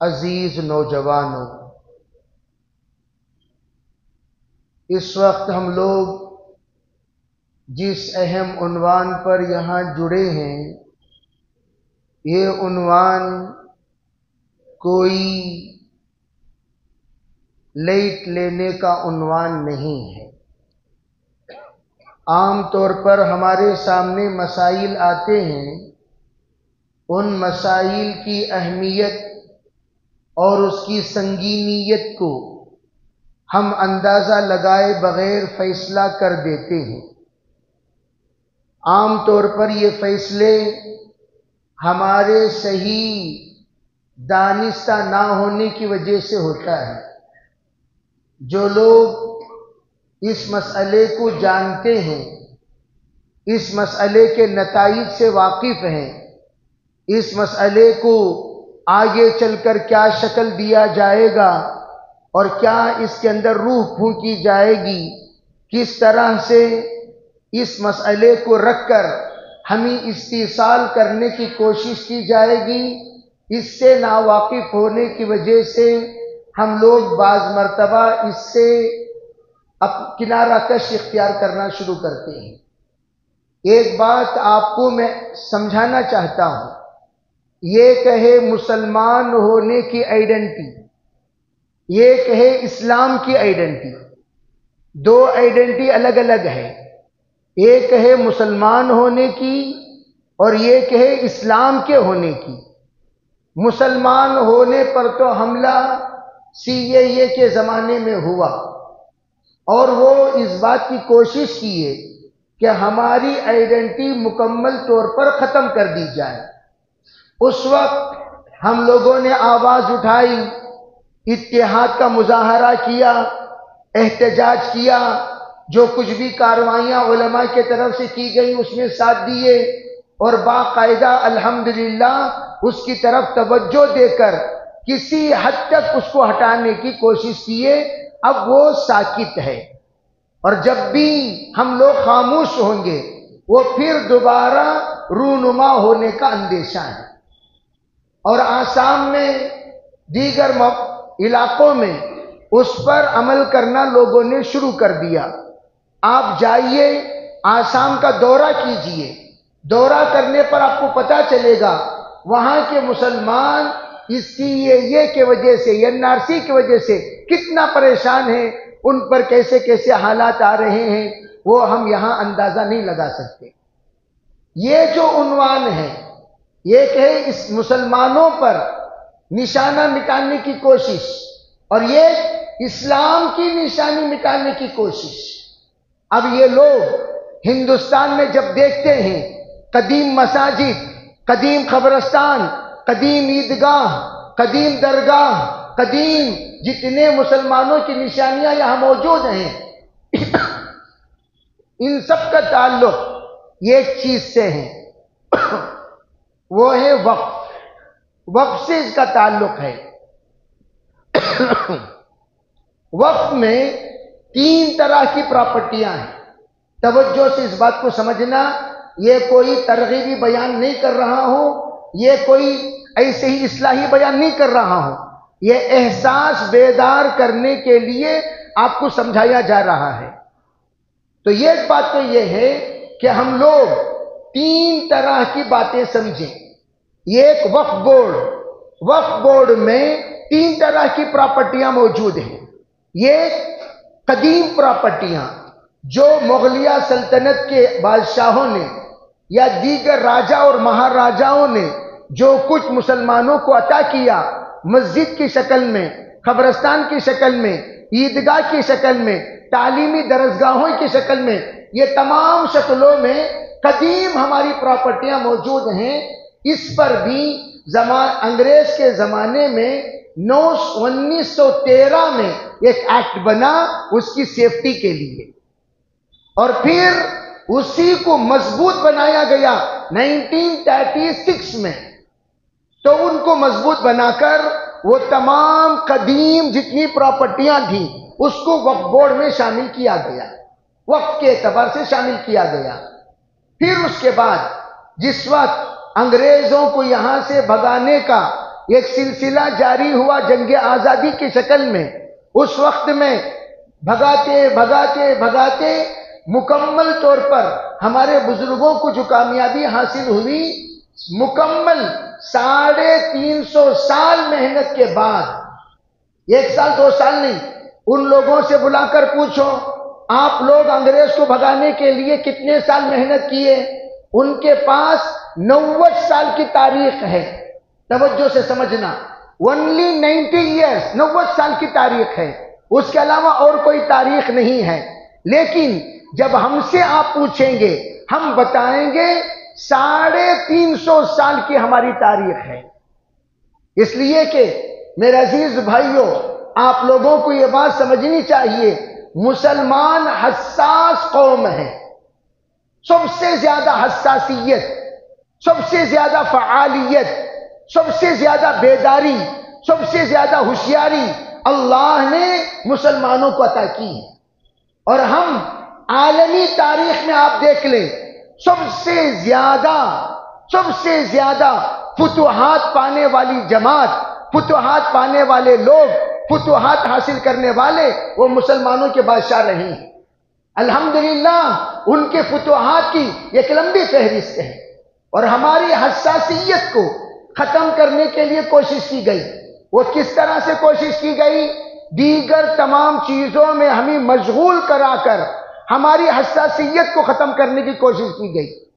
अज़ीज़ नौजवानों, इस वक्त हम लोग जिस अहम उनवान पर यहाँ जुड़े हैं, ये उनवान कोई लेट लेने का उनवान नहीं है। आम तौर पर हमारे सामने मसाइल आते हैं, उन मसाइल की अहमियत और उसकी संगीनियत को हम अंदाज़ा लगाए बगैर फैसला कर देते हैं। आम तौर पर ये फैसले हमारे सही दानिस्ता ना होने की वजह से होता है। जो लोग इस मसले को जानते हैं, इस मसले के नतज से वाकिफ़ हैं, इस मसले को आगे चलकर क्या शक्ल दिया जाएगा और क्या इसके अंदर रूह फूकी जाएगी? किस तरह से इस मसले को रखकर हमें इस्तीसाल करने की कोशिश की जाएगी? इससे नावाकिफ होने की वजह से हम लोग बाज मरतबा इससे अब किनारा कश इख्तियार करना शुरू करते हैं। एक बात आपको मैं समझाना चाहता हूँ। ये कहे मुसलमान होने की आइडेंटिटी ये कहे इस्लाम की आइडेंटिटी दो आइडेंटिटी अलग अलग है। एक है मुसलमान होने की और ये कहे इस्लाम के होने की। मुसलमान होने पर तो हमला सी ए के ज़माने में हुआ। और वो इस बात की कोशिश की है कि हमारी आइडेंटिटी मुकम्मल तौर पर ख़त्म कर दी जाए। उस वक्त हम लोगों ने आवाज़ उठाई इतिहाद का मुजाहरा किया, एहतजाज किया, जो कुछ भी कार्रवाइयाँ उलमा के तरफ़ से की गई उसमें साथ दिए और बाकायदा अल्हम्दुलिल्लाह उसकी तरफ़ तवज्जो देकर किसी हद तक उसको हटाने की कोशिश किए, अब वो साकित है। और जब भी हम लोग खामोश होंगे, वो फिर दोबारा रूनुमा होने का अंदेशा है। और आसाम में, दीगर इलाकों में उस पर अमल करना लोगों ने शुरू कर दिया। आप जाइए, आसाम का दौरा कीजिए। दौरा करने पर आपको पता चलेगा, वहाँ के मुसलमान इसकी ये ये के वजह से एनआरसी की वजह से कितना परेशान है, उन पर कैसे कैसे हालात आ रहे हैं, वो हम यहाँ अंदाज़ा नहीं लगा सकते। ये जो उनवान है ये कहे इस मुसलमानों पर निशाना मिटाने की कोशिश। और ये इस्लाम की निशानी मिटाने की कोशिश। अब ये लोग हिंदुस्तान में जब देखते हैं, कदीम मसाजिद, कदीम खबरस्तान, कदीम ईदगाह, कदीम दरगाह, कदीम जितने मुसलमानों की निशानियाँ यहाँ मौजूद हैं, इन सब का ताल्लुक एक चीज़ से है। वो है वक्फ। वक्फ से इसका ताल्लुक है। वक्फ में तीन तरह की प्रॉपर्टियाँ हैं। तवज्जो से इस बात को समझना, ये कोई तरगीबी बयान नहीं कर रहा हूँ, ये कोई ऐसे ही इसलाही बयान नहीं कर रहा हूँ। ये एहसास बेदार करने के लिए आपको समझाया जा रहा है। तो ये बात तो ये है कि हम लोग तीन तरह की बातें समझें। एक वक्फ बोर्ड। वक्फ बोर्ड में तीन तरह की प्रॉपर्टियाँ मौजूद हैं। ये कदीम प्रॉपर्टियाँ जो मुगलिया सल्तनत के बादशाहों ने या दीगर राजा और महाराजाओं ने जो कुछ मुसलमानों को अता किया मस्जिद की शक्ल में खबरस्तान की शक्ल में, ईदगाह की शक्ल में, तालीमी दरसगाहों की शक्ल में, ये तमाम शक्लों में कदीम हमारी प्रॉपर्टियाँ मौजूद हैं। इस पर भी जमान अंग्रेज़ के ज़माने में नौ उन्नीस सौ तेरह में एक एक्ट बना उसकी सेफ्टी के लिए। और फिर उसी को मज़बूत बनाया गया 1936 में। तो उनको मज़बूत बनाकर वो तमाम कदीम जितनी प्रॉपर्टियाँ थी, उसको वक्फ बोर्ड में शामिल किया गया। वक्त के एतबार से शामिल किया गया। फिर उसके बाद जिस वक्त अंग्रेज़ों को यहाँ से भगाने का एक सिलसिला जारी हुआ जंग आज़ादी की शक्ल में, उस वक्त में भगाते भगाते भगाते मुकम्मल तौर पर हमारे बुज़ुर्गों को जो कामयाबी हासिल हुई, मुकम्मल साढ़े तीन सौ साल मेहनत के बाद, एक साल, दो साल नहीं, उन लोगों से बुलाकर पूछो आप लोग अंग्रेज़ को भगाने के लिए कितने साल मेहनत किए? उनके पास नौवत साल की तारीख है। तवज्जो से समझना। ओनली नाइन्टी ईयर्स नौवत साल की तारीख है। उसके अलावा और कोई तारीख नहीं है। लेकिन जब हमसे आप पूछेंगे, हम बताएँगे साढ़े तीन सौ साल की हमारी तारीख है। इसलिए कि मेरे अज़ीज़ भाइयों, आप लोगों को यह बात समझनी चाहिए मुसलमान हसास कौम है। सबसे ज़्यादा हसासियत, सबसे ज़्यादा फ़ालियत सबसे ज़्यादा बेदारी, सबसे ज़्यादा होशियारी अल्लाह ने मुसलमानों को अता की है। और हम आलमी तारीख में आप देख लें, सबसे ज़्यादा सबसे ज़्यादा फुतुहात पाने वाली जमात, फुतुहात पाने वाले लोग फुतुहात हासिल करने वाले, वो मुसलमानों के बादशाह रहे हैं। अल्हम्दुलिल्लाह, उनके फुतुहात की एक लंबी फहरिस्त है और हमारी हसासियत को खत्म करने के लिए कोशिश की गई। वो किस तरह से कोशिश की गई? दीगर तमाम चीज़ों में हमें मशगूल कराकर हमारी हसासियत को खत्म करने की कोशिश की गई।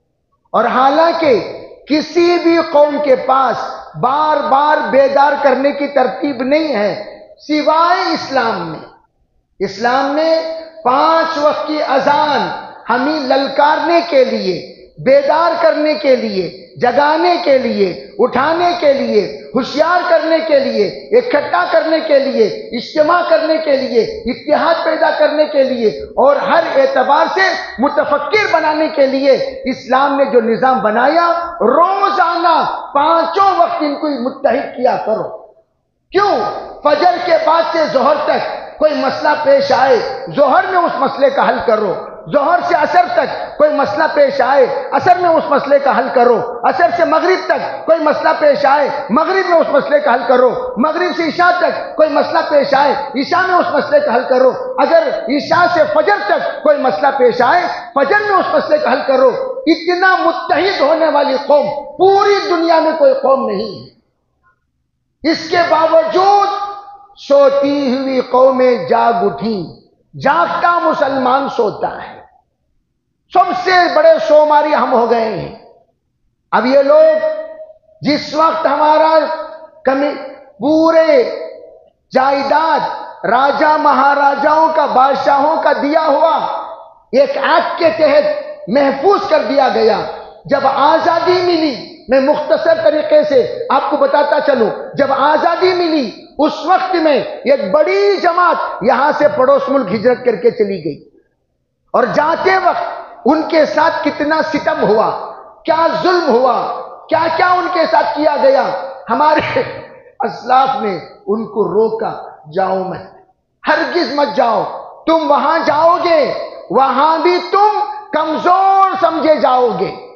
और हालाँकि किसी भी कौम के पास बार बार बेदार करने की तरतीब नहीं है सिवाय इस्लाम में। इस्लाम ने पाँच वक्त की अजान हमें ललकारने के लिए, बेदार करने के लिए, जगाने के लिए, उठाने के लिए, होशियार करने के लिए, इकट्ठा करने के लिए, इज्तम करने के लिए इतिहाद पैदा करने के लिए और हर एतबार से मुतफक्र बनाने के लिए इस्लाम ने जो निज़ाम बनाया, रोज़ाना पाँचों वक्त इनको मुतहद किया करो। क्यों? फजर के बाद से जोहर तक कोई मसला पेश आए, जोहर में उस मसले का हल करो। जोहर से असर तक कोई मसला पेश आए, असर में उस मसले का हल करो। असर से मगरिब तक कोई मसला पेश आए, मगरिब में उस मसले का हल करो। मगरिब से ईशा तक कोई मसला पेश आए, ईशा में उस मसले का हल करो। अगर ईशा से फजर तक कोई मसला पेश आए, फजर में उस मसले का हल करो। इतना मुतहिद होने वाली कौम, पूरी दुनिया में कोई कौम नहीं है। इसके बावजूद सोती हुई कौमें जाग उठी। जागता मुसलमान सोता है। सबसे बड़े सोमारी हम हो गए हैं। अब ये लोग जिस वक्त हमारा कमी पूरे जायदाद राजा महाराजाओं का बादशाहों का दिया हुआ एक एक्ट के तहत महफूज कर दिया गया। जब आज़ादी मिली मैं मुख्तसर तरीके से आपको बताता चलूँ। जब आज़ादी मिली, उस वक्त में एक बड़ी जमात यहाँ से पड़ोस मुल्क हिजरत करके चली गई। और जाते वक्त उनके साथ कितना सितम हुआ, क्या जुल्म हुआ क्या क्या उनके साथ किया गया, हमारे असलाफ ने उनको रोका, जाओ मत हरगिज मत जाओ। तुम वहाँ जाओगे, वहाँ भी तुम कमज़ोर समझे जाओगे।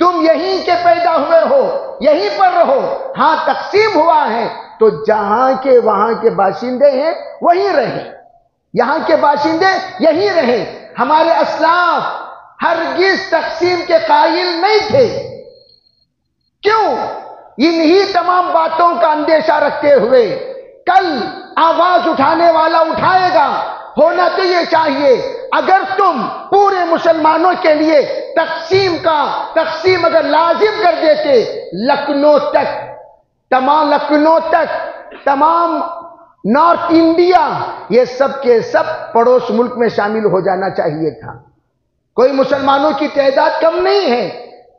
तुम यहीं के पैदा हुए हो यहीं पर रहो हाँ तकसीम हुआ है तो जहाँ के वहाँ के बाशिंदे हैं, वहीं रहे। यहाँ के बाशिंदे यहीं रहे। हमारे असलाफ हरगिज तकसीम के कायल नहीं थे। क्यों? इन्हीं तमाम बातों का अंदेशा रखते हुए कल आवाज़ उठाने वाला उठाएगा। होना तो ये चाहिए। अगर तुम पूरे मुसलमानों के लिए तकसीम का, तकसीम अगर लाजिम कर देते, लखनऊ तक, तमाम लखनऊ तक, तमाम नॉर्थ इंडिया, ये सब के सब पड़ोस मुल्क में शामिल हो जाना चाहिए था। कोई मुसलमानों की तादाद कम नहीं है,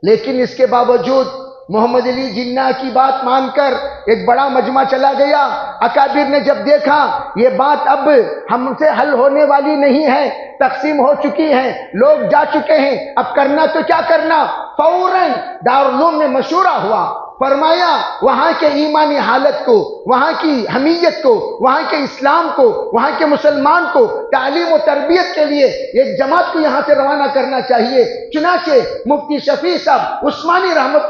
लेकिन इसके बावजूद मोहम्मद अली जिन्ना की बात मानकर एक बड़ा मजमा चला गया। अकाबिर ने जब देखा, ये बात अब हमसे हल होने वाली नहीं है, तकसीम हो चुकी है, लोग जा चुके हैं, अब करना तो क्या करना? फ़ौरन दारुलूम में मशूरा हुआ। फरमाया, वहाँ के ईमानी हालत को, वहाँ की हमीयत को, वहाँ के इस्लाम को, वहाँ के मुसलमान को, तालीम और तरबियत के लिए एक जमात को यहाँ से रवाना करना चाहिए। चुनाचे मुफ्ती शफी साहब, उस्मानी रहमत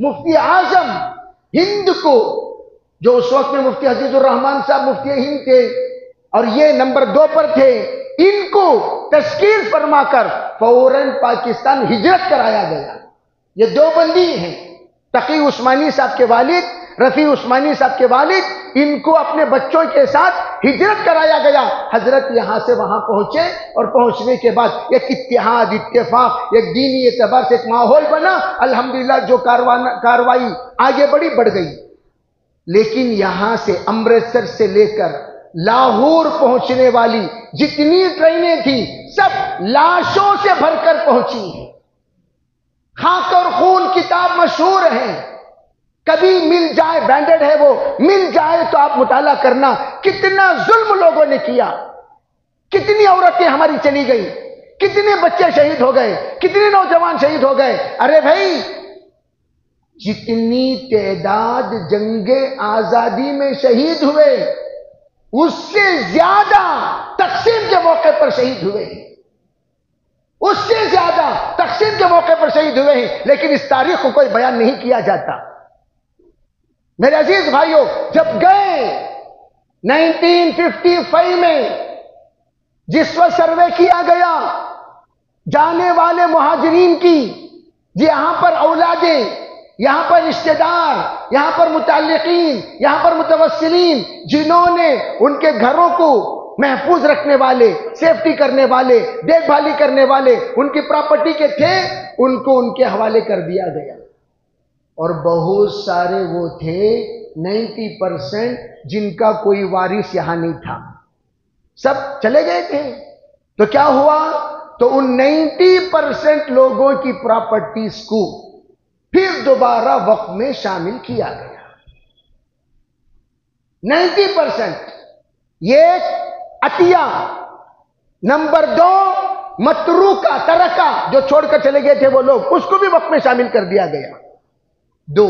मुफ्ती आज़म, हिंद को, जो उस वक्त में मुफ्ती हजीजुररहमान साहब, मुफ्ती हिंद थे, और ये नंबर दो पर थे, इनको तस्कीर फरमाकर फ़ौरन पाकिस्तान हिजरत कराया गया। ये दो बंदी हैं। तकी उस्मानी साहब के वालिद, रफी उस्मानी साहब के वालिद, इनको अपने बच्चों के साथ हिजरत कराया गया। हज़रत यहाँ से वहाँ पहुँचे और पहुँचने के बाद एक इतिहाद इतफाक एक दीनी एतबार से एक माहौल बना। अल्हम्दुलिल्लाह, जो कार्रवाई आगे बढ़ी, बढ़ गई। लेकिन यहाँ से अमृतसर से लेकर लाहौर पहुँचने वाली जितनी ट्रेनें थी, सब लाशों से भरकर पहुँची हैं। खाक और खून किताब मशहूर है। कभी मिल जाए ब्रांडेड है वो। मिल जाए तो आप मुताला करना। कितना जुल्म लोगों ने किया। कितनी औरतें हमारी चली गई। कितने बच्चे शहीद हो गए। कितने नौजवान शहीद हो गए। अरे भाई, जितनी तादाद जंगे आज़ादी में शहीद हुए, उससे ज़्यादा तकसीम के मौके पर शहीद हुए उससे ज़्यादा तकसीम के मौके पर शहीद हुए हैं, लेकिन इस तारीख को कोई बयान नहीं किया जाता। मेरे अज़ीज़ भाइयों, जब गए 1955 में, जिस वक्त सर्वे किया गया, जाने वाले मुहाजरीन की यहाँ पर औलादें, यहाँ पर रिश्तेदार, यहाँ पर मुतालिकीन यहाँ पर मुतवसलीन जिन्होंने उनके घरों को महफूज रखने वाले, सेफ्टी करने वाले, देखभाली करने वाले, उनकी प्रॉपर्टी के थे, उनको उनके हवाले कर दिया गया। और बहुत सारे वो थे 90 परसेंट, जिनका कोई वारिस यहाँ नहीं था। सब चले गए थे। तो क्या हुआ? तो उन 90 परसेंट लोगों की प्रॉपर्टीज़ को फिर दोबारा वक्त में शामिल किया गया। 90 परसेंट, ये अतिया। नंबर दो मतरू का तरका, जो छोड़कर चले गए थे वो लोग, उसको भी वक्त में शामिल कर दिया गया। दो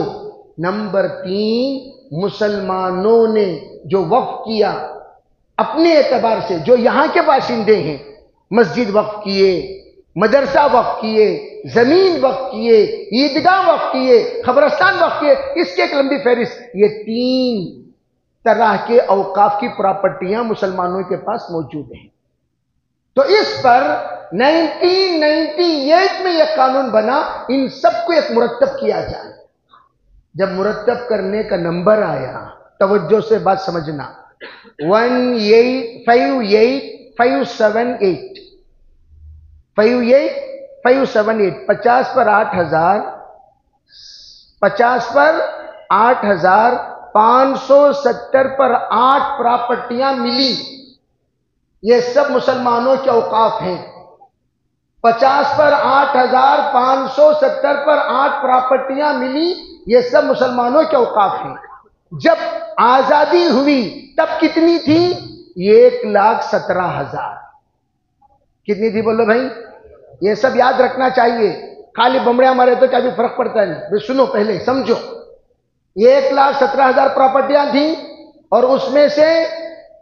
नंबर तीन, मुसलमानों ने जो वक्त किया, अपने एतबार से, जो यहाँ के बाशिंदे हैं, मस्जिद वक्त किए, मदरसा वक्त किए, ज़मीन वक्त किए, ईदगाह वक्त किए, खबरस्तान वक्त किए, इसके एक लंबी फहरिस्त, ये तीन तरह के अवकाफ की प्रॉपर्टियाँ मुसलमानों के पास मौजूद हैं। तो इस पर 1998 में यह कानून बना, इन सबको एक मुरतब किया जाए। जब मुरतब करने का नंबर आया, तवज्जो से बात समझना। One eight five eight, five seven eight, five eight, five seven eight, पचास पर आठ हज़ार, पचास पर आठ हज़ार 570 पर आठ प्रॉपर्टियाँ मिली। ये सब मुसलमानों के औकाफ हैं। पचास पर आठ हज़ार पाँच सौ सत्तर पर आठ प्रॉपर्टियाँ मिली, ये सब मुसलमानों के औकाफ हैं। जब आज़ादी हुई, तब कितनी थी? एक लाख सत्रह हज़ार। कितनी थी बोलो भाई? ये सब याद रखना चाहिए। खाली बमड़े मारे तो क्या भी फ़र्क पड़ता है? नहीं सुनो पहले, समझो। एक लाख सत्रह हज़ार प्रॉपर्टियाँ थी और उसमें से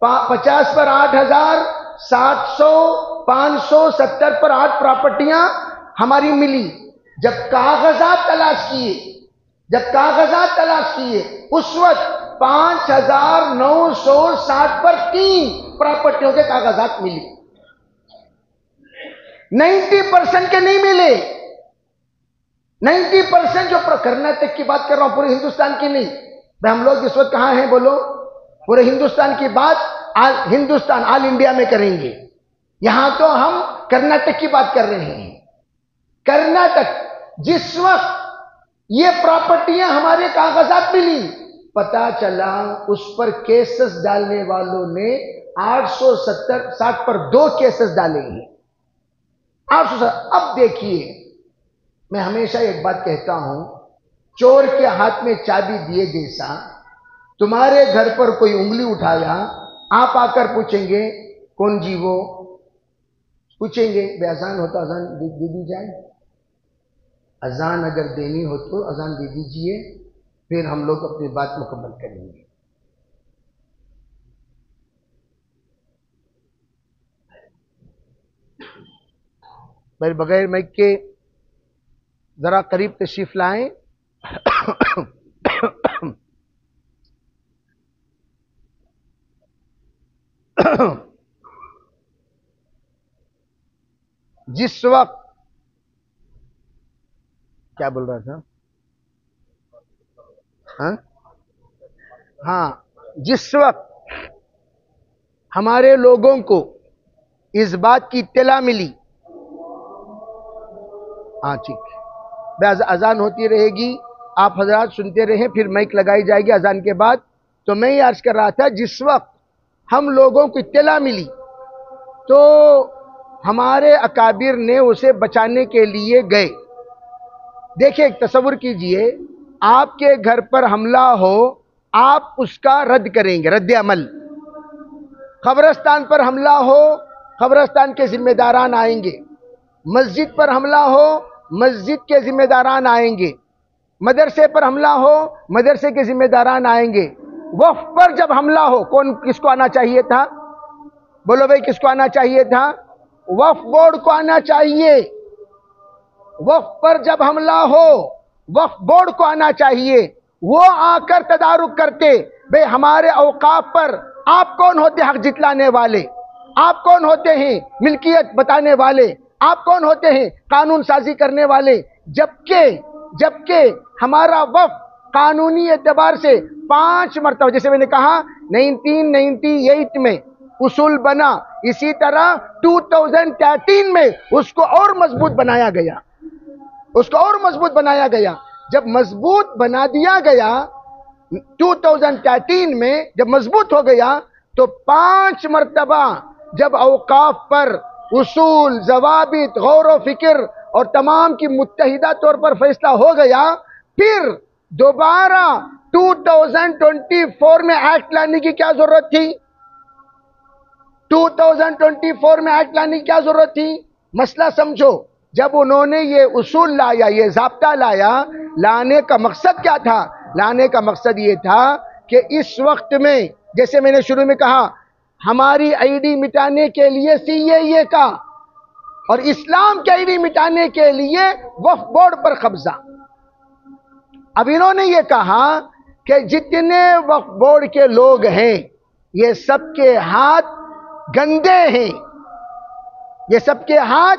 पचास पर आठ हज़ार सात सौ, पाँच सौ, सत्तर पर आठ प्रॉपर्टियाँ हमारी मिली। जब कागजात तलाश किए, जब कागजात तलाश किए, उस वक्त पाँच हज़ार नौ सौ साठ पर तीन प्रॉपर्टियों के कागजात मिले। नाइन्टी परसेंट के नहीं मिले। नाइन्टी परसेंट जो कर्नाटक की बात कर रहा हूँ, पूरे हिंदुस्तान की नहीं। भाई, हम लोग इस वक्त कहाँ हैं, बोलो? पूरे हिंदुस्तान की बात आल हिंदुस्तान ऑल इंडिया में करेंगे। यहाँ तो हम कर्नाटक की बात कर रहे हैं। कर्नाटक, जिस वक्त ये प्रॉपर्टियाँ हमारे कागजात मिली पता चला उस पर केसेस डालने वालों ने 870 60 पर दो केसेस डाले हैं। आठ सौ अब देखिए मैं हमेशा एक बात कहता हूँ चोर के हाथ में चाबी दिए जैसा तुम्हारे घर पर कोई उंगली उठाया आप आकर पूछेंगे कौन जी वो? पूछेंगे वे अजान हो तो अजान दे, दे दी जाए अजान अगर देनी हो तो अजान दे दीजिए फिर हम लोग अपनी बात मुकम्मल करेंगे। मेरे बगैर मैं के ज़रा करीब तशरीफ़ लाएँ। जिस वक्त क्या बोल रहा था हाँ? हाँ जिस वक्त हमारे लोगों को इस बात की इतला मिली। हाँ ठीक। अजान होती रहेगी। आप हजरात सुनते रहें, फिर माइक लगाई जाएगी अजान के बाद। तो मैं ये अर्ज़ कर रहा था, जिस वक्त हम लोगों को इतला मिली तो हमारे अकाबिर ने उसे बचाने के लिए गए। देखिए, एक तस्वुर कीजिए। आपके घर पर हमला हो, आप उसका रद्द करेंगे, रद्द अमल। खबरस्तान पर हमला हो, खबरस्तान के जिम्मेदारान आएँगे। मस्जिद पर हमला हो मस्जिद के जिम्मेदारान आएँगे। मदरसे पर हमला हो, मदरसे के जिम्मेदारान आएँगे। वफ पर जब हमला हो, कौन किसको आना चाहिए था? बोलो भाई, किसको आना चाहिए था? वफ बोर्ड को आना चाहिए। वफ पर जब हमला हो वफ बोर्ड को आना चाहिए। वो आकर तदारुक करते, भाई, हमारे औकाफ पर आप कौन होते हक जितलाने वाले? आप कौन होते हैं? मिल्कियत बताने वाले? आप कौन होते हैं कानून साजी करने वाले? जबकि जबकि हमारा वफ कानूनी एतबार से पाँच मरतबा, जैसे मैंने कहा, नाइनटीन नाइनटी एट में उसूल बना। इसी तरह 2013 में उसको और मज़बूत बनाया गया। उसको और मज़बूत बनाया गया। जब मज़बूत बना दिया गया 2013 में जब मज़बूत हो गया तो पाँच मरतबा जब अवकाफ पर उसूल, जवाबित, गौर फ़िक्र और तमाम की मुतहिदा तौर पर फैसला हो गया। फिर दोबारा 2024 में एक्ट लाने की क्या ज़रूरत थी? 2024 में एक्ट लाने की क्या ज़रूरत थी? मसला समझो, जब उन्होंने ये उसूल लाया, ये जबता लाया, लाने का मकसद क्या था? लाने का मकसद ये था कि इस वक्त में, जैसे मैंने शुरू में कहा हमारी आईडी मिटाने के लिए सीएए का और इस्लाम की आईडी मिटाने के लिए वफ बोर्ड पर कब्जा। अब इन्होंने ये कहा कि जितने वफ बोर्ड के लोग हैं, ये सबके हाथ गंदे हैं। ये सबके हाथ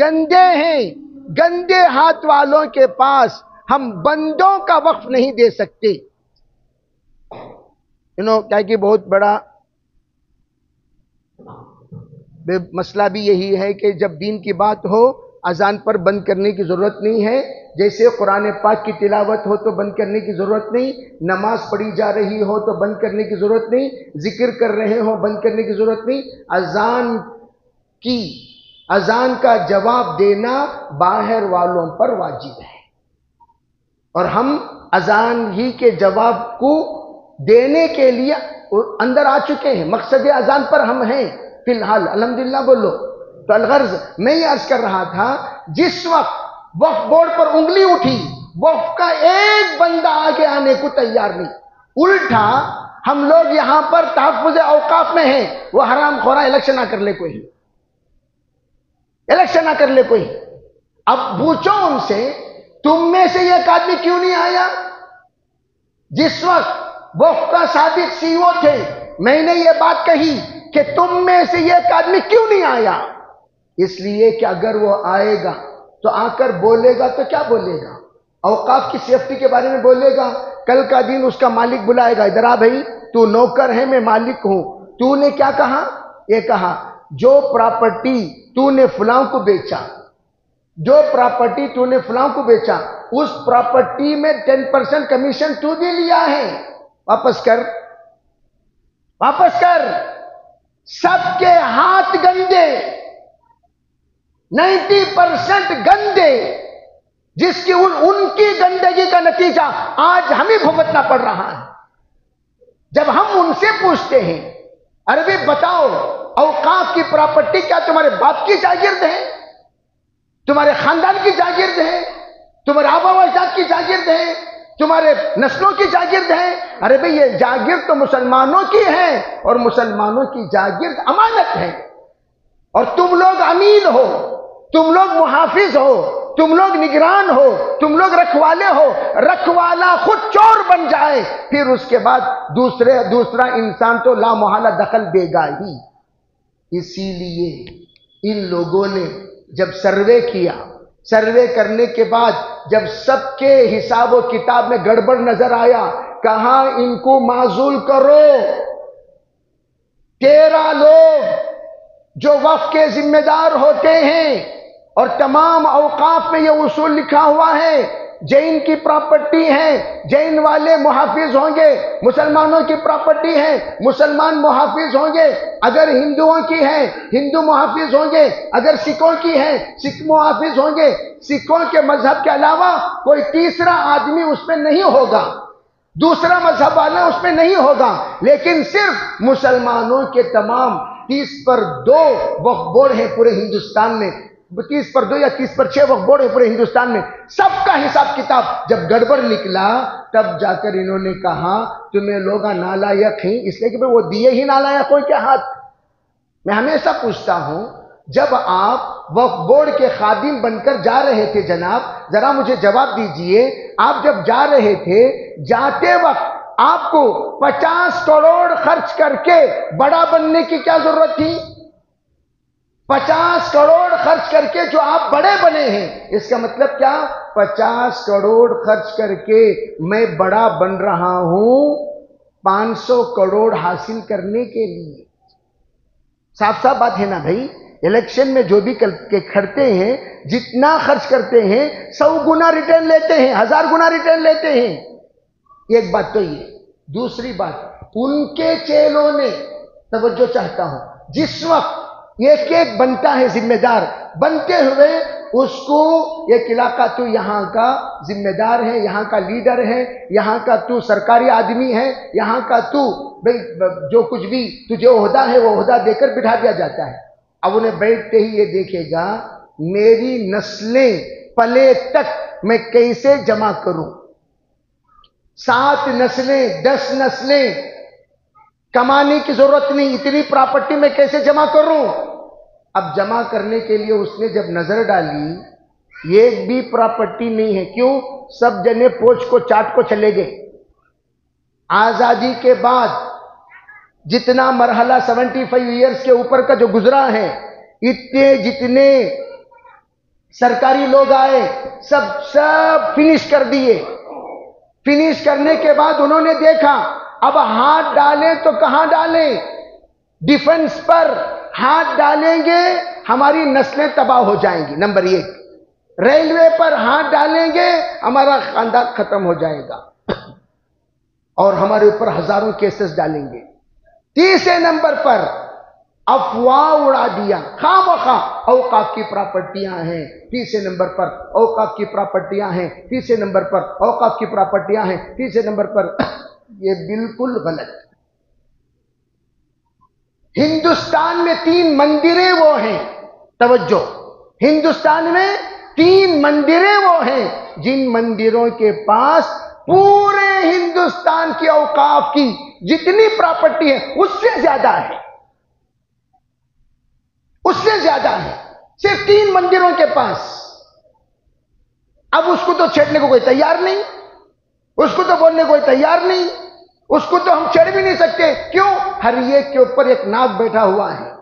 गंदे हैं। गंदे हाथ वालों के पास हम बंदों का वक्फ नहीं दे सकते। इन्हों क्या कि बहुत बड़ा मसला भी यही है कि जब दीन की बात हो, अजान पर बंद करने की ज़रूरत नहीं है। जैसे कुरान पाक की तिलावत हो तो बंद करने की ज़रूरत नहीं। नमाज़ पढ़ी जा रही हो तो बंद करने की ज़रूरत नहीं। ज़िक्र कर रहे हो, बंद करने की ज़रूरत नहीं। अजान की, अजान का जवाब देना बाहर वालों पर वाजिब है। और हम अजान ही के जवाब को देने के लिए अंदर आ चुके हैं। मकसद अजान पर हम हैं। फ़िलहाल अलहमदिल्ला बोलो तो अलगर्ज, मैं ये अर्ज़ कर रहा था, जिस वक्त वफ बोर्ड पर उंगली उठी वफ का एक बंदा आगे आने को तैयार नहीं। उल्टा, हम लोग यहाँ पर तहफुज अवकाफ में हैं, वो हराम खोरा इलेक्शन ना कर ले कोई। इलेक्शन ना कर ले कोई। अब पूछो उनसे, तुम में से एक आदमी क्यों नहीं आया? जिस वक्त वफ का साबित सीओ थे, मैंने ये बात कही कि तुम में से एक आदमी क्यों नहीं आया? इसलिए कि अगर वो आएगा तो आकर बोलेगा तो क्या बोलेगा? अवकाफ की सेफ्टी के बारे में बोलेगा, कल का दिन उसका मालिक बुलाएगा, इधर आ भाई, तू नौकर है, मैं मालिक हूँ। तूने क्या कहा? ये कहा, जो प्रॉपर्टी तूने फुलाओं को बेचा, जो प्रॉपर्टी तूने फुलाओं को बेचा, उस प्रॉपर्टी में टेन परसेंट कमीशन तू भी लिया है। वापस कर वापस कर। सबके हाथ गंदे नाइन्टी परसेंट गंदे, जिसकी उन, उनकी गंदगी का नतीजा आज हमें भुगतना पड़ रहा है। जब हम उनसे पूछते हैं अरे बताओ अवकाफ की प्रॉपर्टी क्या तुम्हारे बाप की जागीरद है? तुम्हारे खानदान की जागीरद है? तुम्हारे आबा की जागीरद है? तुम्हारे नस्लों की जागीरद है। अरे भाई, ये जागीर तो मुसलमानों की है और मुसलमानों की जागीरद अमानत है। और तुम लोग अमीन हो, तुम लोग मुहाफिज हो, तुम लोग निगरान हो, तुम लोग रखवाले हो, रखवाला खुद चोर बन जाए, फिर उसके बाद दूसरे, दूसरा इंसान तो लामोहला दखल देगा ही। इसीलिए इन लोगों ने जब सर्वे किया सर्वे करने के बाद जब सबके हिसाब और किताब में गड़बड़ नज़र आया, कहा, इनको माजूल करो। तेरह लोग जो वफ के जिम्मेदार होते हैं और तमाम अवकाफ में यह उसूल लिखा हुआ है जैन की प्रॉपर्टी है, जैन वाले मुहाफिज होंगे, मुसलमानों की प्रॉपर्टी है, मुसलमान मुहाफिज होंगे। अगर हिंदुओं की है, हिंदू मुहाफिज होंगे। अगर सिखों की है, सिख मुहाफिज होंगे। सिखों के मज़हब के अलावा कोई तीसरा आदमी उसमें नहीं होगा। दूसरा मज़हब वाला उसमें नहीं होगा। लेकिन सिर्फ़ मुसलमानों के तमाम तीस पर दो वक्फ है पूरे हिंदुस्तान में। तीस पर दो या तीस पर छह वक्त बोर्ड है पूरे हिंदुस्तान में। सबका हिसाब किताब। जब गड़बड़ निकला, तब जाकर इन्होंने कहा, तुम्हें लोग नालायक हैं। इसलिए कि वो दिए ही नालायकों के हाथ? मैं हमेशा पूछता हूँ, जब आप वक्फ बोर्ड के खादिम बनकर जा रहे थे जनाब, जरा मुझे जवाब दीजिए, आप जब जा रहे थे, जाते वक्त आपको 50 करोड़ खर्च करके बड़ा बनने की क्या ज़रूरत थी? पचास करोड़ खर्च करके जो आप बड़े बने हैं, इसका मतलब क्या? पचास करोड़ खर्च करके मैं बड़ा बन रहा हूँ पाँच सौ करोड़ हासिल करने के लिए। साफ़ साफ़ बात है ना भाई? इलेक्शन में जो भी के खड़ते हैं, जितना खर्च करते हैं, सौ गुना रिटर्न लेते हैं, हज़ार गुना रिटर्न लेते हैं। एक बात तो ये, दूसरी बात, उनके चेलों ने, तवज्जो चाहता हूँ, जिस वक्त एक एक बनता है जिम्मेदार। बनते हुए उसको एक इलाका तू यहाँ का जिम्मेदार है, यहाँ का लीडर है, यहाँ का तू सरकारी आदमी है, यहाँ का तू भाई जो कुछ भी तुझे ओहदा है, वो ओहदा देकर बिठा दिया जाता है। अब उन्हें बैठते ही ये देखेगा, मेरी नस्लें पले तक मैं कैसे जमा करूँ? सात नस्लें, दस नस्लें, कमाने की ज़रूरत नहीं, इतनी प्रॉपर्टी में कैसे जमा करूँ? अब जमा करने के लिए उसने जब नज़र डाली एक भी प्रॉपर्टी नहीं है। क्यों? सब जने पोच को चाट को चले गए। आज़ादी के बाद जितना मरहला 75 इयर्स के ऊपर का जो गुजरा है, इतने जितने सरकारी लोग आए, सब सब फिनिश कर दिए। फिनिश करने के बाद उन्होंने देखा, अब हाथ डालें तो कहाँ डालें? डिफेंस पर। हाथ डालेंगे, हमारी नस्लें तबाह हो जाएँगी। नंबर एक, रेलवे पर हाथ डालेंगे, हमारा खानदान खत्म हो जाएगा। और हमारे ऊपर हज़ारों केसेस डालेंगे। तीसरे नंबर पर अफवाह उड़ा दिया। खाम खा औकाफ की प्रॉपर्टियाँ हैं। तीसरे नंबर पर औकाफ की प्रॉपर्टियाँ हैं। तीसरे नंबर पर औकाफ की प्रॉपर्टियाँ हैं। तीसरे नंबर पर ये बिल्कुल गलत। हिंदुस्तान में तीन मंदिरें वो हैं। तवज्जो। हिंदुस्तान में तीन मंदिरें वो हैं, जिन मंदिरों के पास पूरे हिंदुस्तान की औकाफ की जितनी प्रॉपर्टी है, उससे ज़्यादा है। उससे ज़्यादा है। सिर्फ़ तीन मंदिरों के पास। अब उसको तो छेड़ने को कोई तैयार नहीं। उसको तो बोलने कोई तैयार नहीं। उसको तो हम चढ़ भी नहीं सकते। क्यों? हर के ऊपर एक नाग बैठा हुआ है।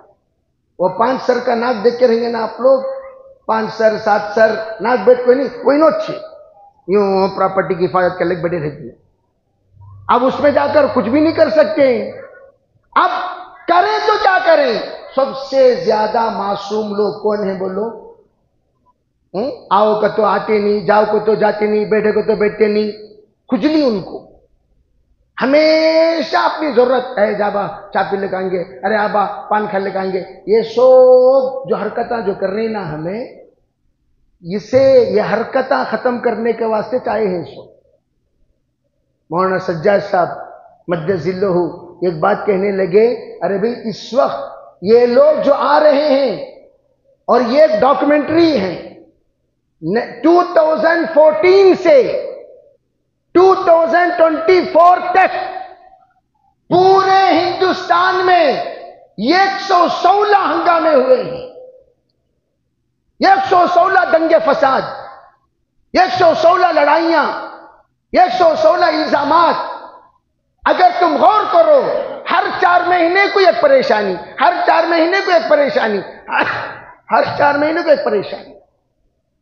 वो पाँच सर का नाग देख के रहेंगे ना आप लोग? पाँच सर, सात सर, नाग बैठ कोई नहीं, कोई नो अच्छे यूँ प्रॉपर्टी की हिफाजत कर बैठे रहती है अब उसमें जाकर कुछ भी नहीं कर सकते। अब करें तो क्या करें? सबसे ज़्यादा मासूम लोग कौन है बोलो? हुँ? हम्म? आओ को तो आते नहीं, जाओ को तो जाते नहीं, बैठे को तो बैठते नहीं। खुजली उनको। हमेशा अपनी ज़रूरत है जाबा चापी लगाएँगे, अरे आबा पान खा लगाएँगे। ये सब जो हरकत जो कर रही ना हमें, इसे, ये हरकत खत्म करने के वास्ते चाहे हैं सो मौलाना सज्जाद साहब मध्य जिल्लो एक बात कहने लगे, अरे भाई, इस वक्त ये लोग जो आ रहे हैं, और ये डॉक्यूमेंट्री है 2014 से 2024 तक पूरे हिंदुस्तान में 116 हंगामे हुए हैं। 116 दंगे फसाद 116 लड़ाइयाँ 116 इल्ज़ाम अगर तुम गौर करो हर चार महीने को एक परेशानी हर चार महीने को एक परेशानी हर, चार महीने को एक परेशानी।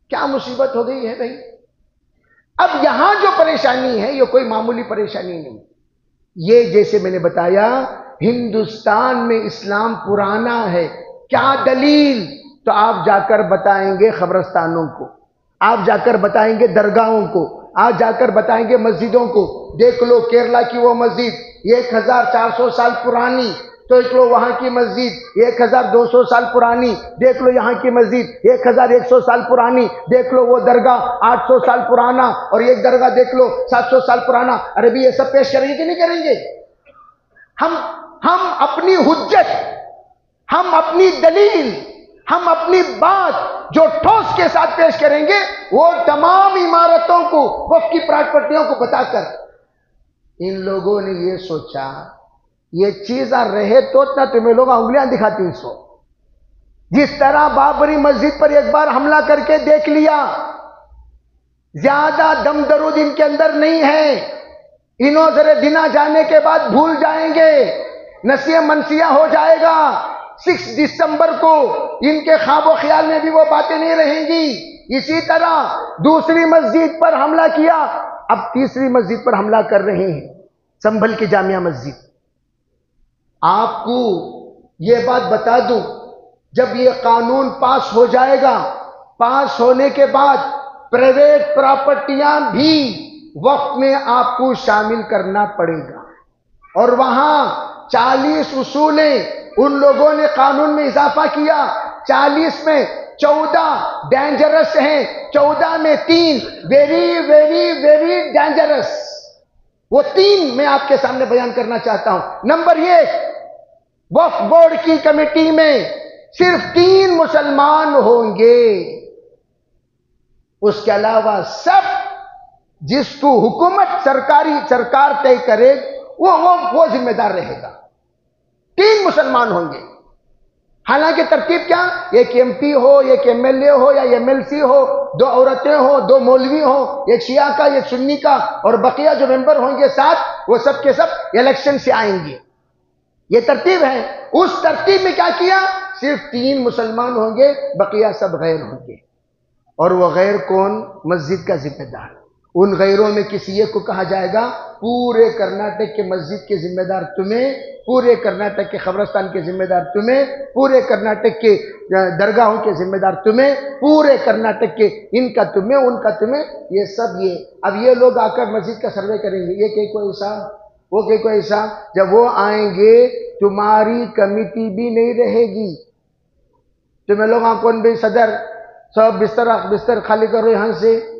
क्या मुसीबत हो गई है भाई? अब यहाँ जो परेशानी है, ये कोई मामूली परेशानी नहीं। ये जैसे मैंने बताया, हिंदुस्तान में इस्लाम पुराना है, क्या दलील? तो आप जाकर बताएँगे खबरस्तानों को, आप जाकर बताएँगे दरगाहों को, आप जाकर बताएँगे मस्जिदों को। देख लो केरला की वो मस्जिद, एक हज़ार चार सौ साल पुरानी तो देख लो वहाँ की मस्जिद एक हज़ार दो सौ साल पुरानी, देख लो यहाँ की मस्जिद, एक हज़ार एक सौ साल पुरानी, देख लो वो दरगाह आठ सौ साल पुराना और एक दरगाह देख लो सात सौ साल पुराना। अरे भी ये सब पेश करेंगे कि नहीं करेंगे? हम हम अपनी हुज्जत, हम अपनी दलील, हम अपनी बात जो ठोस के साथ पेश करेंगे, वो तमाम इमारतों को वफ की प्रॉपर्टियों को बताकर। इन लोगों ने ये सोचा ये चीज़ रहे तो ना तुम्हें लोग उंगलियाँ दिखाती इसको जिस तरह बाबरी मस्जिद पर एक बार हमला करके देख लिया, ज़्यादा दम दरूद इनके अंदर नहीं है। इन्हों जरे दिना जाने के बाद भूल जाएँगे नसिया मनसिया हो जाएगा। सिक्स दिसंबर को इनके ख्वाब ख्याल में भी वो बातें नहीं रहेंगी। इसी तरह दूसरी मस्जिद पर हमला किया, अब तीसरी मस्जिद पर हमला कर रहे हैं, संभल की जामिया मस्जिद। आपको ये बात बता दूँ, जब ये कानून पास हो जाएगा, पास होने के बाद प्राइवेट प्रॉपर्टियाँ भी वक्त में आपको शामिल करना पड़ेगा। और वहाँ चालीस उसूलें उन लोगों ने कानून में इजाफा किया। चालीस में चौदह डेंजरस हैं, चौदह में तीन वेरी वेरी वेरी डेंजरस वो तीन मैं आपके सामने बयान करना चाहता हूँ। नंबर एक वफ बोर्ड की कमेटी में सिर्फ़ तीन मुसलमान होंगे। उसके अलावा सब जिसको हुकूमत सरकारी, सरकार तय करे, वो वो वो जिम्मेदार रहेगा। तीन मुसलमान होंगे। हालाँकि तरतीब क्या? एक एमपी हो, एक एमएलए हो या एमएलसी हो, दो औरतें हो, दो मौलवी हो, एक शिया का, एक सुन्नी का और बकिया जो मेंबर होंगे साथ, वो सब के सब इलेक्शन से आएँगे। ये तरतीब है। उस तरतीब में क्या किया? सिर्फ़ तीन मुसलमान होंगे, बकिया सब गैर होंगे। और वो गैर कौन? मस्जिद का जिम्मेदार। उन गैरों में किसी एक को कहा जाएगा, पूरे कर्नाटक के मस्जिद के जिम्मेदार तुम्हें, पूरे कर्नाटक के खबरस्तान के जिम्मेदार तुम्हें, पूरे कर्नाटक के दरगाहों के जिम्मेदार तुम्हें, पूरे कर्नाटक के, इनका तुम्हें, उनका तुम्हें, ये सब ये। अब ये लोग आकर मस्जिद का सर्वे करेंगे। ये कहीं कोई ऐसा वो कहीं कोई ऐसा जब वो आएँगे, तुम्हारी कमिटी भी नहीं रहेगी। तुम्हें लोग कौन भी सदर, सब बिस्तर बिस्तर खाली करो यहाँ से।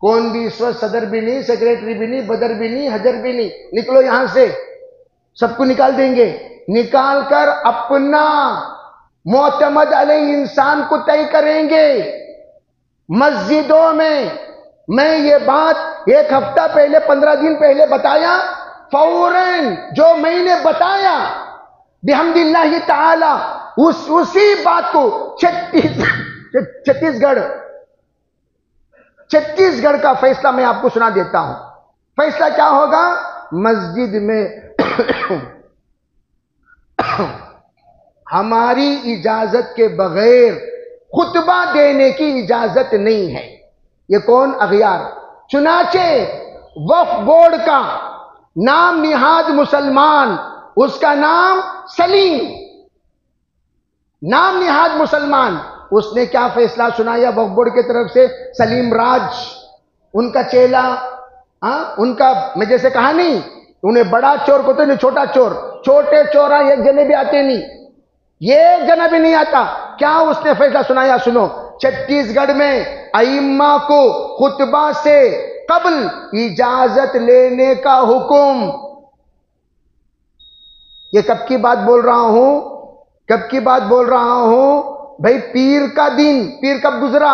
कौन भी वक्त सदर भी नहीं सेक्रेटरी भी नहीं बदर भी नहीं, हजर भी नहीं, निकलो यहाँ से। सबको निकाल देंगे। निकाल कर अपना मोतमद अल इंसान को तय करेंगे। मस्जिदों में, मैं ये बात एक हफ़्ता पहले, पंद्रह दिन पहले बताया, फ़ौरन जो मैंने बताया बिहमदिल्ला ताला, उस, उसी बात को छत्तीस, छत्तीसगढ़ छत्तीसगढ़ का फैसला मैं आपको सुना देता हूँ। फैसला क्या होगा? मस्जिद में हमारी इजाज़त के बगैर खुतबा देने की इजाज़त नहीं है। ये कौन? अखियार चुनाचे वफ बोर्ड का नाम निहाद मुसलमान, उसका नाम सलीम। नाम निहाद मुसलमान। उसने क्या फैसला सुनाया वक्फ बोर्ड की तरफ़ से? सलीम राज। उनका चेला आ, उनका मैं जैसे कहा नहीं उन्हें बड़ा चोर को तो नहीं छोटा चोर। छोटे चोरा एक जने भी आते नहीं। एक जना भी नहीं आता। क्या उसने फैसला सुनाया? सुनो। छत्तीसगढ़ में अइम्मा को खुतबा से कबल इजाज़त लेने का हुक्म। ये कब की बात बोल रहा हूँ? कब की बात बोल रहा हूँ? भाई पीर का दिन, पीर कब गुजरा?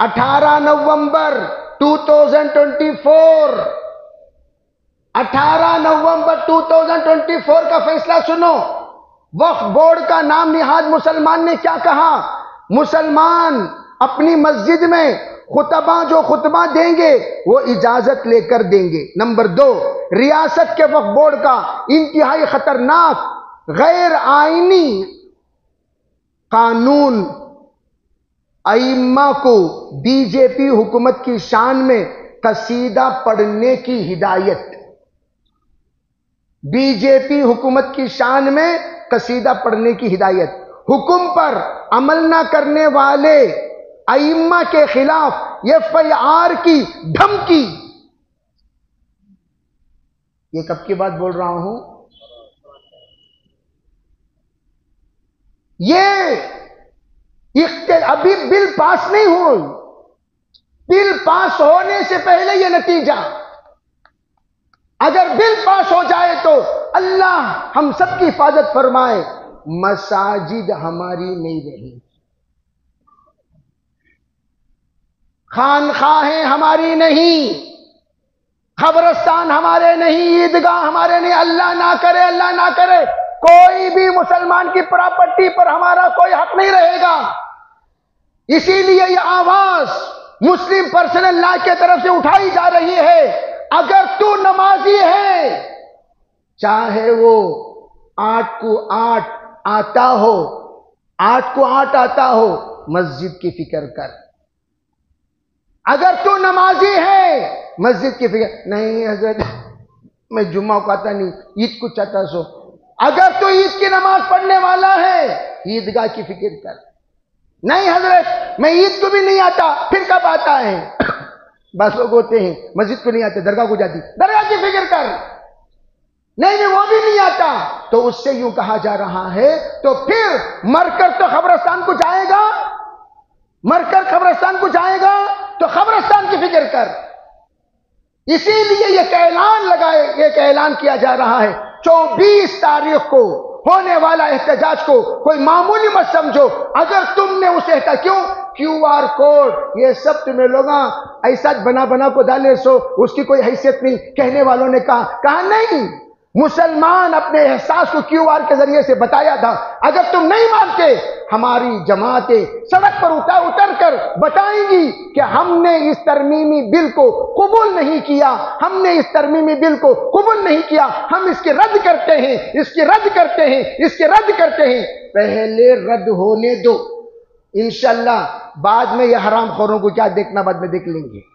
18 नवंबर 2024 18 नवंबर 2024 का फैसला सुनो। वक्फ बोर्ड का नाम निहाद मुसलमान ने क्या कहा? मुसलमान अपनी मस्जिद में खुतबा, जो खुतबा देंगे, वो इजाज़त लेकर देंगे। नंबर दो, रियासत के वक्फ बोर्ड का इंतहाई खतरनाक, गैर आईनी कानून अइम्मा को बीजेपी हुकूमत की शान में कसीदा पढ़ने की हिदायत। बीजेपी हुकूमत की शान में कसीदा पढ़ने की हिदायत। हुक्म पर अमल ना करने वाले अइम्मा के खिलाफ एफ़ आई आर की धमकी। ये कब की बात बोल रहा हूँ? ये अभी बिल पास नहीं हुई। बिल पास होने से पहले यह नतीजा। अगर बिल पास हो जाए तो अल्लाह हम सबकी हिफाजत फरमाए, मसाजिद हमारी नहीं रही खानखाहें हमारी नहीं, खबरस्तान हमारे नहीं, ईदगाह हमारे नहीं, अल्लाह ना करे, अल्लाह ना करे। कोई भी मुसलमान की प्रॉपर्टी पर हमारा कोई हक नहीं रहेगा। इसीलिए यह आवाज़ मुस्लिम पर्सनल लॉ के तरफ़ से उठाई जा रही है। अगर तू नमाजी है, चाहे वो आठ को आठ आता हो, आठ को आठ आता हो, मस्जिद की फ़िक्र कर। अगर तू नमाजी है, मस्जिद की फ़िक्र, नहीं, हज़रत, मैं जुम्मा को आता नहीं, ईद को चाहता सो। अगर तू ईद की नमाज़ पढ़ने वाला है, ईदगाह की फ़िक्र कर। नहीं हज़रत, मैं ईद को भी नहीं आता, फिर कब आता है? बस लोग होते हैं, मस्जिद को नहीं आते, दरगाह को जाती। दरगाह की फ़िक्र कर। नहीं नहीं वो भी नहीं आता। तो उससे यूँ कहा जा रहा है तो फिर मरकर तो खबरस्तान को जाएगा। मरकर खबरस्तान को जाएगा तो खबरस्तान की फ़िक्र कर। इसीलिए यह ऐलान लगाए, एक ऐलान किया जा रहा है। चौबीस तारीख को होने वाला एहतजाज को कोई मामूली मत समझो। अगर तुमने उसे एहता, क्यों? क्यू आर कोड, ये सब तुम्हें लोग, ऐसा बना बना को डाले सो, उसकी कोई हैसियत नहीं। कहने वालों ने कहा कहा, नहीं। मुसलमान अपने एहसास को क्यू आर के ज़रिए से बताया था। अगर तुम नहीं मानते, हमारी जमातें सड़क पर उतर उतर कर बताएँगी कि हमने इस तरमीमी बिल को कबूल नहीं किया। हमने इस तरमीमी बिल को कबूल नहीं किया। हम इसके रद्द करते हैं, इसके रद्द करते हैं, इसके रद्द करते हैं। पहले रद्द होने दो। इनशाला बाद में यह हराम खोरों को क्या देखना, बाद में देख लेंगे।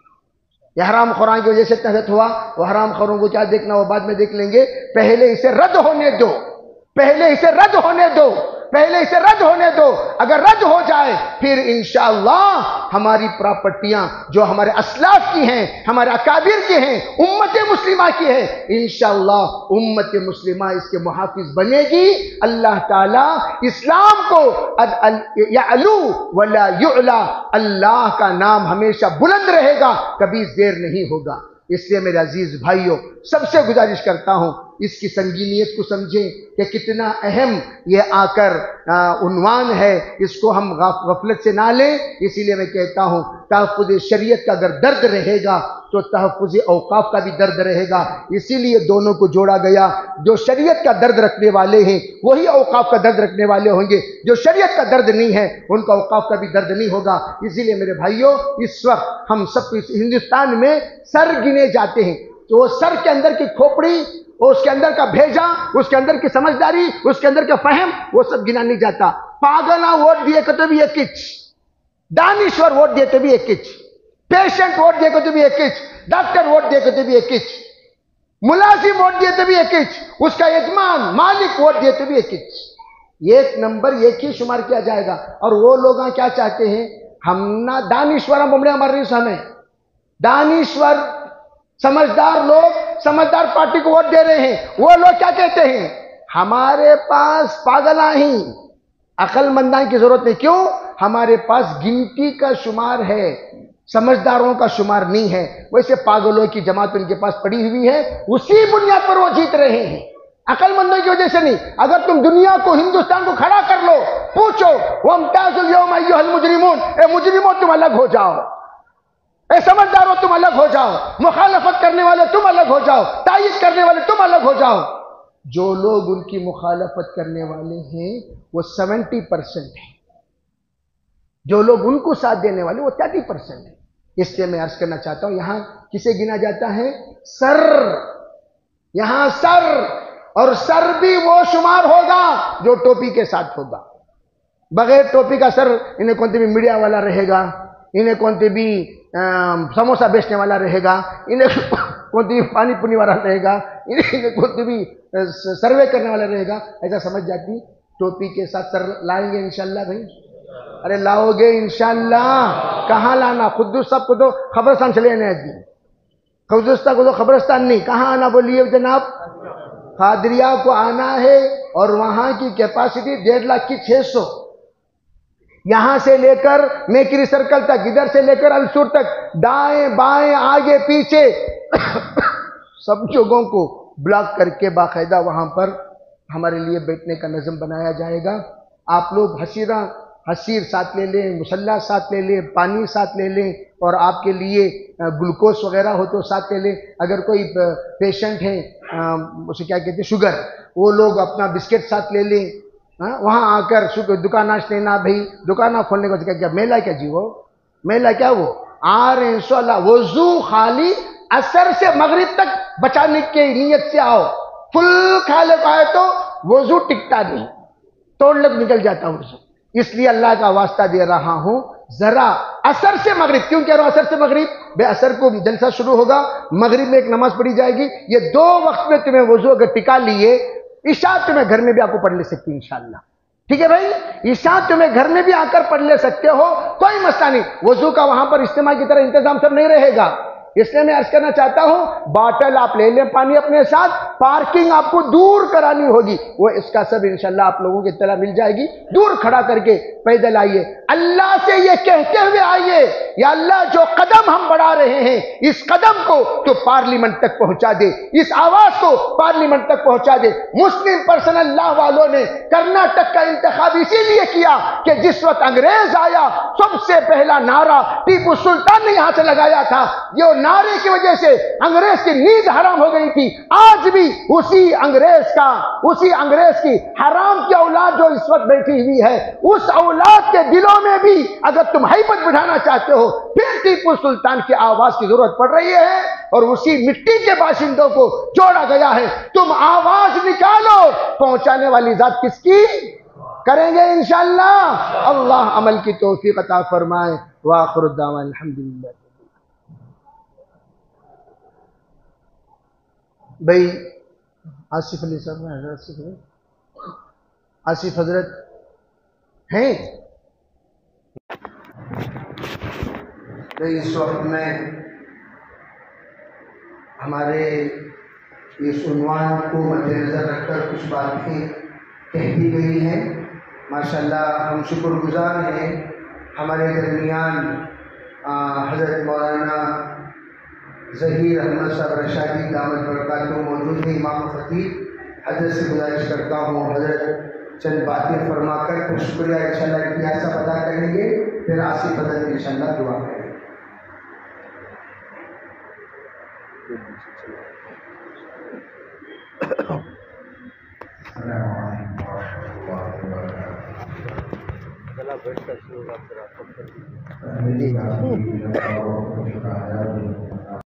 यह हराम खुरान की वजह से तहत हुआ, वो हराम खोरों को क्या देखना, वो बाद में देख लेंगे। पहले इसे रद्द होने दो, पहले इसे रद्द होने दो। पहले इसे रद्द होने दो। अगर रद्द हो जाए, फिर इंशाअल्लाह हमारी प्रॉपर्टियाँ जो हमारे असलाफ की हैं, हमारे अकाबिर की हैं, उम्मत मुस्लिमा की है, इंशाअल्लाह उम्मत मुस्लिमा इसके मुहाफिज बनेगी। अल्लाह ताला इस्लाम को युला अल्लाह का नाम हमेशा बुलंद रहेगा, कभी देर नहीं होगा। इसलिए मेरे अज़ीज़ भाइयों, सबसे गुजारिश करता हूँ इसकी संगीनियत को समझें कि कितना अहम ये आकर उनवान है। इसको हम गफलत से ना लें। इसीलिए मैं कहता हूँ तहफ़ शरीयत का अगर दर्द रहेगा तो तहफ़ अवकाफ का भी दर्द रहेगा। इसीलिए दोनों को जोड़ा गया। जो शरीयत का दर्द रखने वाले हैं, वही अवकाफ का दर्द रखने वाले होंगे। जो शरीयत का दर्द नहीं है, उनका अवकाफ का भी दर्द नहीं होगा। इसीलिए मेरे भाइयों, इस वक्त हम सब इस हिंदुस्तान में सर गिने जाते हैं। तो सर के अंदर की खोपड़ी उसके अंदर का भेजा, उसके अंदर की समझदारी, उसके अंदर का फहम, वो सब गिना नहीं जाता। पागला वोट दिए तो भी एक किच दानिश्वर वोट दिए तो भी एक किच पेशेंट वोट दिए तो भी एक किच डॉक्टर वोट दिए तो भी एक किच मुलाजिम वोट दिए तो भी एक किच उसका यजमान, मालिक वोट दिए तो भी एक किच एक नंबर, एक ही शुमार किया जाएगा। और वो लोग क्या चाहते हैं? हम ना दानिश्वर हम हमारे समय दानिश्वर समझदार लोग समझदार पार्टी को वोट दे रहे हैं। वो लोग क्या कहते हैं? हमारे पास पागला ही। अकलमंदा की ज़रूरत नहीं। क्यों? हमारे पास गिनती का शुमार है। समझदारों का शुमार नहीं है। वैसे पागलों की जमात उनके पास पड़ी हुई है। उसी बुनियाद पर वो जीत रहे हैं। अकलमंदों की वजह से नहीं। अगर तुम दुनिया को, हिंदुस्तान को खड़ा कर लो, पूछो वो मुजरिमो तुम अलग हो जाओ। ए समझदार हो तुम अलग हो जाओ। मुखालफत करने वाले तुम अलग हो जाओ। ताइज करने वाले तुम अलग हो जाओ। जो लोग उनकी मुखालफत करने वाले हैं, वो सेवेंटी परसेंट है। जो लोग उनको साथ देने वाले, वो थर्टी परसेंट है। इसलिए मैं अर्ज़ करना चाहता हूँ, यहाँ किसे गिना जाता है? सर। यहाँ सर। और सर भी वो शुमार होगा जो टोपी के साथ होगा। बगैर टोपी का सर इन्हें कौन मीडिया वाला रहेगा? इन्हें कौन भी समोसा बेचने वाला रहेगा, इन्हें कौन भी पानी पुनी वाला रहेगा, इन्हें कौन भी सर्वे करने वाला रहेगा, ऐसा समझ जाती, टोपी के साथ सर लाएँगे इनशाला भाई। अरे लाओगे इनशाला कहाँ लाना? खुद सबको तो खबरस्तान चले आने जी खुदुस्ता को तो खबरस्तान नहीं, कहाँ आना बोलिए जनाब? खादरिया को आना है और वहाँ की कैपेसिटी डेढ़ लाख की छः सौ। यहाँ से लेकर मेकरी सर्कल तक, इधर से लेकर अलसुर तक, दाएँ बाएँ, आगे पीछे, सब जगहों को ब्लॉक करके बाकायदा वहाँ पर हमारे लिए बैठने का नज़म बनाया जाएगा। आप लोग हसीरा हसीर साथ ले लें, मुसल्ला साथ ले लें, पानी साथ ले लें और आपके लिए ग्लूकोज वगैरह हो तो साथ ले लें। अगर कोई पेशेंट है उसे क्या कहते हैं शुगर वो लोग अपना बिस्किट साथ ले लें। हाँ वहाँ आकर दुकान लेना भाई दुकान खोलने को क्या क्या मेला क्या जी वो? मेला क्या वो? आ रहे हैं वज़ू खाली, असर से मगरिब तक बचाने के नीयत से आओ। फुल खा ले पाए तो वज़ू टिकता नहीं। तोड़ लग निकल जाता वज़ू। इसलिए अल्लाह का वास्ता दे रहा हूँ, जरा असर से मगरिब, क्यों कह रहा हूँ असर से मगरिब? बे असर को जलसा शुरू होगा, मगरिब में एक नमाज़ पढ़ी जाएगी। ये दो वक्त में तुम्हें वज़ू अगर टिका लिए ईशा तुम्हें घर में भी आपको पढ़ ले सकती इंशाला ठीक है भाई? ईशा तुम्हें घर में भी आकर पढ़ ले सकते हो, कोई मसला नहीं। वज़ू का वहाँ पर इस्तेमाल की तरह इंतज़ाम सब नहीं रहेगा। इसलिए मैं अर्ज़ करना चाहता हूँ, बाटल आप ले लें पानी अपने साथ, पार्किंग आपको दूर करानी होगी। वो इसका सब इंशाल्लाह आप लोगों की तरह मिल जाएगी। दूर खड़ा करके पैदल आइए। अल्लाह से ये कहते हुए आइए, या अल्लाह, जो कदम हम बढ़ा रहे हैं, इस कदम को तो पार्लियामेंट तक पहुँचा दे, इस आवाज़ को पार्लियामेंट तक पहुँचा दे। मुस्लिम पर्सन अल्लाह वालों ने कर्नाटक का इंतखाब इसीलिए किया कि जिस वक्त अंग्रेज़ आया, सबसे पहला नारा टीपू सुल्तान ने यहाँ से लगाया था। जो नारे की वजह से अंग्रेज़ की नींद हराम हो गई थी। आज भी उसी अंग्रेज़ का, उसी अंग्रेज़ की हराम की औलाद जो इस वक्त बैठी हुई है, उस औलाद के दिलों में भी अगर तुम हैबत बिठाना चाहते हो, फिर टीपू सुल्तान की आवाज़ की ज़रूरत पड़ रही है और उसी मिट्टी के बाशिंदों को जोड़ा गया है। तुम आवाज़ निकालो, पहुँचाने वाली जात किसकी? करेंगे इंशाल्लाह। अल्लाह अमल की तोफीक अता फरमाए। वाखरुद्दावा अल्हम्दुलिल्लाह। भाई, आसिफ अली साहब आसिफ आसिफ हज़रत हैं? तो इस वक्त में हमारे इस उन्वान को मद्देनज़र रखकर कुछ बातें कह दी गई हैं। माशाल्लाह, हम शुक्रगुजार हैं। हमारे दरमियान हज़रत मौलाना ज़हीर अहमद साहब रशादी दामद बरकत मौजूद है इमाम ख़तीब हज़रत से गुजारिश करता हूँ हज़रत चंद बातें फरमा कर फिर शुक्रिया इंशाल्लाह इतिहास अदा करेंगे फिर आसिफ हज़रत इंशाल्लाह दुआ करेंगे। Jadi,